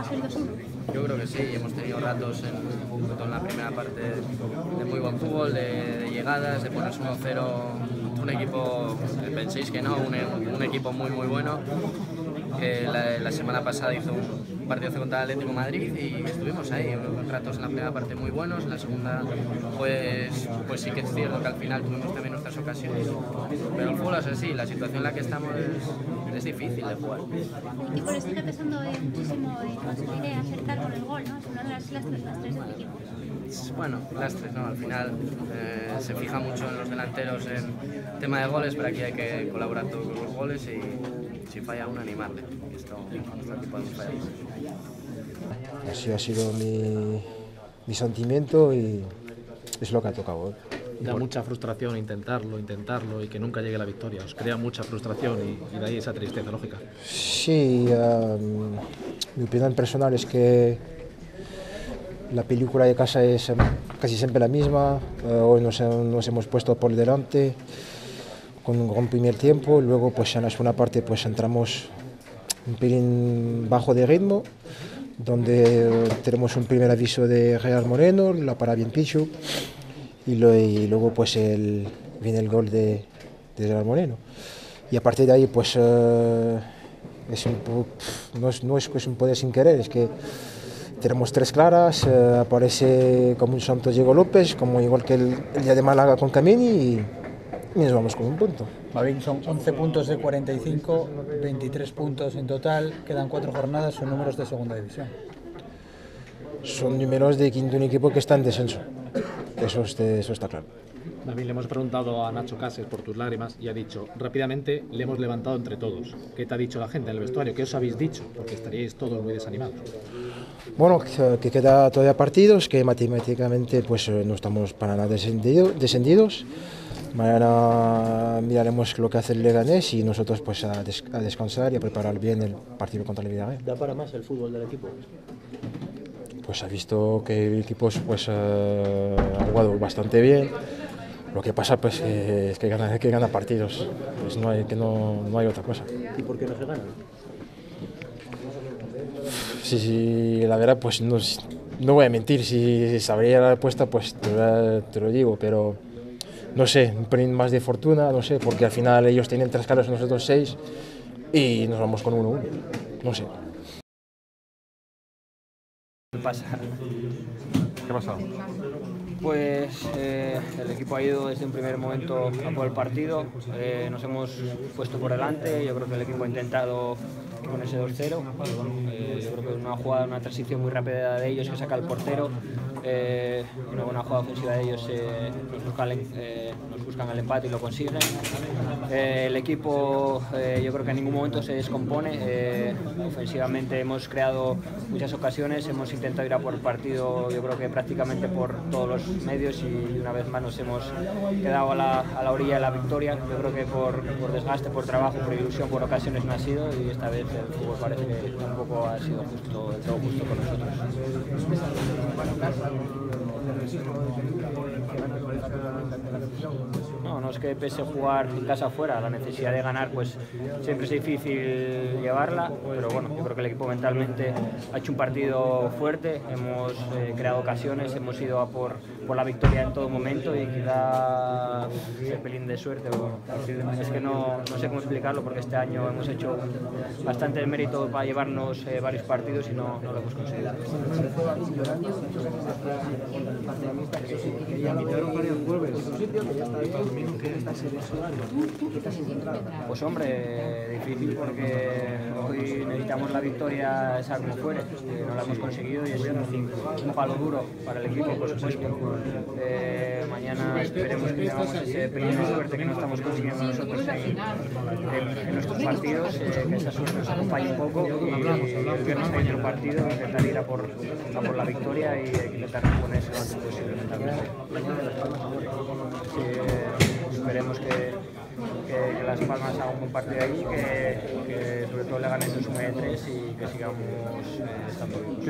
va a ser 2-1? Yo creo que sí, hemos tenido ratos en, la primera parte de muy buen fútbol, de, de llegadas, de ponerse 1-0 un equipo, penséis que no, un, un equipo muy muy bueno que la, la, semana pasada hizo un partido contra el Atlético de Madrid y estuvimos ahí, ratos en la primera parte muy buenos, en la segunda pues, pues sí que es cierto que al final tuvimos también nuestras ocasiones, pero el fútbol es así, la situación en la que estamos es, es difícil de jugar. El equipo le sigue pesando eh, muchísimo conseguir acertar con el gol, ¿no? Son las, las, las tres del equipo. Bueno, lastres, ¿no? Al final eh, se fija mucho en los delanteros en tema de goles, pero aquí hay que colaborar todos con los goles y si falla uno animarle. Esto, falla. Así ha sido mi, mi sentimiento y es lo que ha tocado. ¿eh? Da mucha frustración intentarlo, intentarlo y que nunca llegue la victoria. Os crea mucha frustración y, y de ahí esa tristeza lógica. Sí, um, mi opinión personal es que la película de casa es casi siempre la misma. Uh, hoy nos, nos, hemos puesto por delante con un gran primer tiempo. Luego, pues en la segunda parte, pues entramos un pelín bajo de ritmo, donde tenemos un primer aviso de Real Moreno, la para bien Pichu, y, luego pues viene el gol de, Real Moreno. Y a partir de ahí, pues uh, es un, no, es, no es, es un poder sin querer, es que tenemos tres claras, eh, aparece como un santo Diego López, como igual que el, el, día de Málaga con Camini y, y, nos vamos con un punto. Mavín, son 11 puntos de 45, 23 puntos en total, quedan cuatro jornadas, son números de segunda división. Son números de quinto un equipo que está en descenso, eso, eso está claro. David, le hemos preguntado a Nacho Cases por tus lágrimas y ha dicho, rápidamente le hemos levantado entre todos. ¿Qué te ha dicho la gente en el vestuario? ¿Qué os habéis dicho? Porque estaríais todos muy desanimados. Bueno, que, que queda todavía partidos, que matemáticamente pues no estamos para nada descendido, descendidos. Mañana miraremos lo que hace el Leganés y nosotros pues a, des, a descansar y a preparar bien el partido contra el Villarreal. ¿Da para más el fútbol del equipo? Pues ha visto que el equipo pues, uh, ha jugado bastante bien. Lo que pasa pues eh, es que gana, que gana partidos, pues no hay, que no, no hay otra cosa. ¿Y por qué no se gana? Sí, sí, la verdad pues no, no voy a mentir, si sabría la respuesta pues te, te, lo digo, pero no sé, un pelín más de fortuna, no sé, porque al final ellos tienen tres caras, nosotros seis y nos vamos con uno, uno. no sé. ¿Qué pasa? ¿Qué ha pasado? Pues eh, el equipo ha ido desde un primer momento a por el partido, eh, nos hemos puesto por delante, yo creo que el equipo ha intentado con ese 2-0, eh, yo creo que una jugada, una transición muy rápida de ellos que saca el portero, eh, una buena jugada ofensiva de ellos eh, nos, buscan, nos, buscan, el empate y lo consiguen. el equipo yo creo que en ningún momento se descompone, ofensivamente hemos creado muchas ocasiones, hemos intentado ir a por el partido yo creo que prácticamente por todos los medios y una vez más nos hemos quedado a la, orilla de la victoria, yo creo que por, por desgaste, por trabajo, por ilusión, por ocasiones no ha sido y esta vez el fútbol parece que un poco ha sido justo, todo justo con nosotros. No, no es que pese jugar en casa afuera, la necesidad de ganar pues siempre es difícil llevarla, pero bueno, yo creo que el equipo mentalmente ha hecho un partido fuerte, hemos eh, creado ocasiones, hemos ido a por, por, la victoria en todo momento y quizá el pelín de suerte, bueno, es que no, no, sé cómo explicarlo porque este año hemos hecho bastante mérito para llevarnos eh, varios partidos y no, no lo hemos conseguido. Pues hombre, difícil porque hoy necesitamos la victoria esa como fuere, no la hemos conseguido y es un, un palo duro para el equipo, por supuesto. Eh, mañana esperemos que tengamos ese de suerte que no estamos consiguiendo nosotros en, en, en nuestros partidos, eh, que esa suerte nos acompañe un poco y el viernes que el partido intentar ir a por, a por la victoria y intentar reponerse lo antes posible. Sí, esperemos que, que, que, Las Palmas haga un buen partido ahí, que, que sobre todo le ganen su sume de tres y que sigamos eh, estando bien.